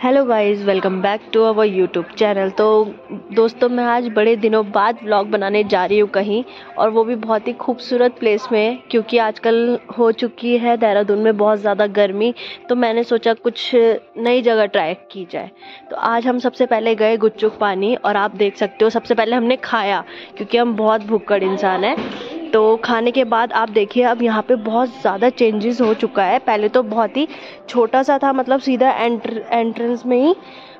Hello guys welcome back to our YouTube channel तो दोस्तों, मैं आज बड़े दिनों बाद व्लॉग बनाने जा रही हूँ कहीं और वो भी बहुत ही खूबसूरत प्लेस में, क्योंकि आजकल हो चुकी है देहरादून में बहुत ज़्यादा गर्मी तो मैंने सोचा कुछ नई जगह ट्राई की जाए। तो आज हम सबसे पहले गए गुच्चुक पानी और आप देख सकते हो, सबसे पहले हमने खाया, क्योंकि हम बहुत भूखड़ इंसान हैं। तो खाने के बाद आप देखिए, अब यहाँ पे बहुत ज़्यादा चेंजेस हो चुका है। पहले तो बहुत ही छोटा सा था मतलब सीधा एंट्र एंट्रेंस में ही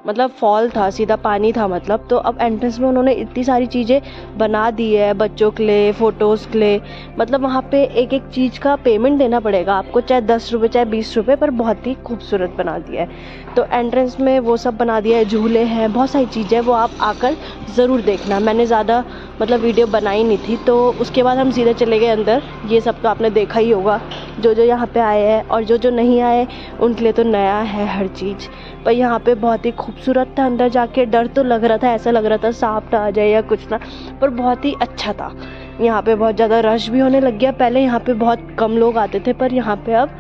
मतलब फॉल था, सीधा पानी था मतलब। तो अब एंट्रेंस में उन्होंने इतनी सारी चीज़ें बना दी है, बच्चों के लिए फ़ोटोज़ के लिए। मतलब वहाँ पे एक एक चीज़ का पेमेंट देना पड़ेगा आपको, चाहे दस रुपये चाहे बीस रुपये पर बहुत ही खूबसूरत बना दिया है। तो एंट्रेंस में वो सब बना दिया है, झूले हैं, बहुत सारी चीज़ें वो आप आकर ज़रूर देखना। मैंने ज़्यादा मतलब वीडियो बनाई नहीं थी तो उसके बाद हम सीधे चले गए अंदर। ये सब तो आपने देखा ही होगा। जो जो यहाँ पे आए हैं और जो जो नहीं आए, उनके लिए तो नया है हर चीज़। पर यहाँ पे बहुत ही खूबसूरत था अंदर जाके। डर तो लग रहा था, ऐसा लग रहा था सांप ना आ जाए या कुछ ना, पर बहुत ही अच्छा था। यहाँ पे बहुत ज़्यादा रश भी होने लग गया। पहले यहाँ पे बहुत कम लोग आते थे, पर यहाँ पे अब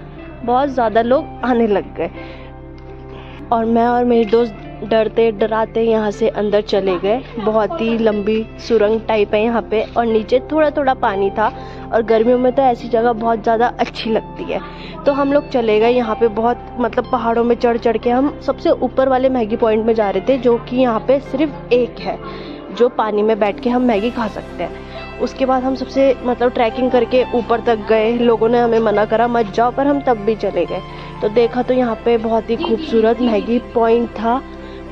बहुत ज़्यादा लोग आने लग गए। और मैं और मेरी दोस्त डरते डराते यहाँ से अंदर चले गए। बहुत ही लंबी सुरंग टाइप है यहाँ पे और नीचे थोड़ा थोड़ा पानी था और गर्मियों में तो ऐसी जगह बहुत ज़्यादा अच्छी लगती है। तो हम लोग चले गए यहाँ पे बहुत मतलब पहाड़ों में चढ़ चढ़ के हम सबसे ऊपर वाले मैगी पॉइंट में जा रहे थे जो कि यहाँ पे सिर्फ़ एक है, जो पानी में बैठ के हम मैगी खा सकते हैं। उसके बाद हम सबसे मतलब ट्रैकिंग करके ऊपर तक गए। लोगों ने हमें मना करा, मत जाओ पर हम तब भी चले गए। तो देखा तो यहाँ पे बहुत ही खूबसूरत मैगी पॉइंट था।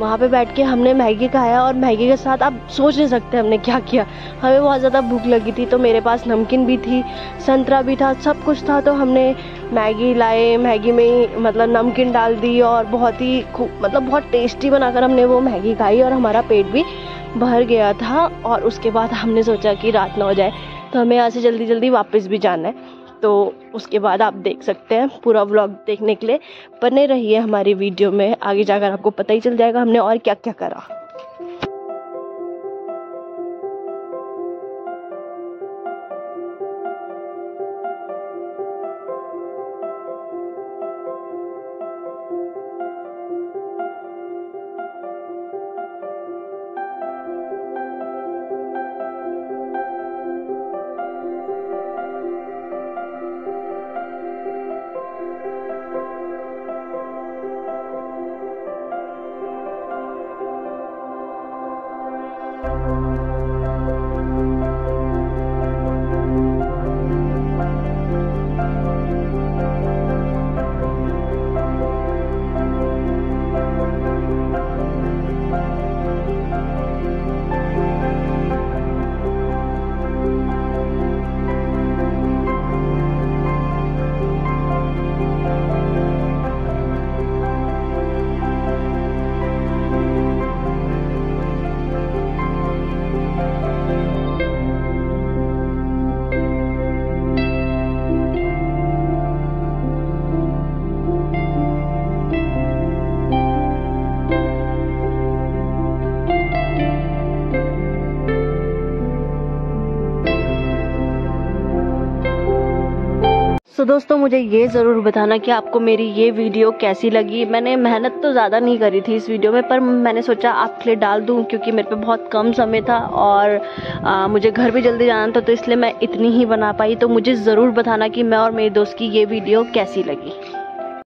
वहाँ पे बैठ के हमने मैगी खाया और मैगी के साथ आप सोच नहीं सकते हमने क्या किया। हमें बहुत ज़्यादा भूख लगी थी तो मेरे पास नमकीन भी थी, संतरा भी था, सब कुछ था तो हमने मैगी लाए, मैगी में ही मतलब नमकीन डाल दी और बहुत ही खूब मतलब बहुत टेस्टी बनाकर हमने वो मैगी खाई और हमारा पेट भी भर गया था और उसके बाद हमने सोचा कि रात ना हो जाए तो हमें यहाँ से जल्दी जल्दी वापस भी जाना है। तो उसके बाद आप देख सकते हैं पूरा व्लॉग देखने के लिए। बने रहिए हमारी वीडियो में। आगे जाकर आपको पता ही चल जाएगा हमने और क्या क्या करा। सो so, दोस्तों मुझे ये ज़रूर बताना कि आपको मेरी ये वीडियो कैसी लगी। मैंने मेहनत तो ज़्यादा नहीं करी थी इस वीडियो में पर मैंने सोचा आपके लिए डाल दूँ क्योंकि मेरे पे बहुत कम समय था और आ, मुझे घर भी जल्दी जाना था तो इसलिए मैं इतनी ही बना पाई। तो मुझे ज़रूर बताना कि मैं और मेरी दोस्त की ये वीडियो कैसी लगी।